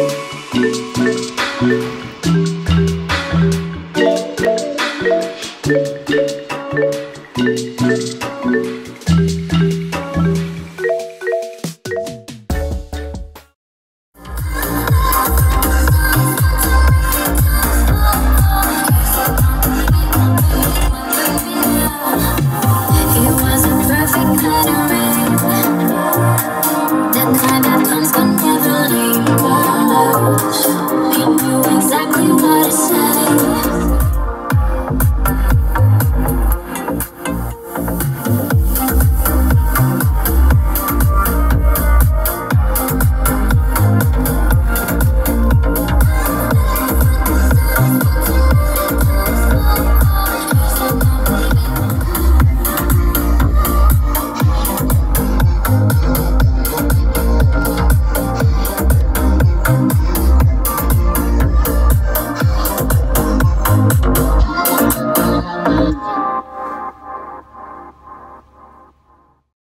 It He knew exactly what to say.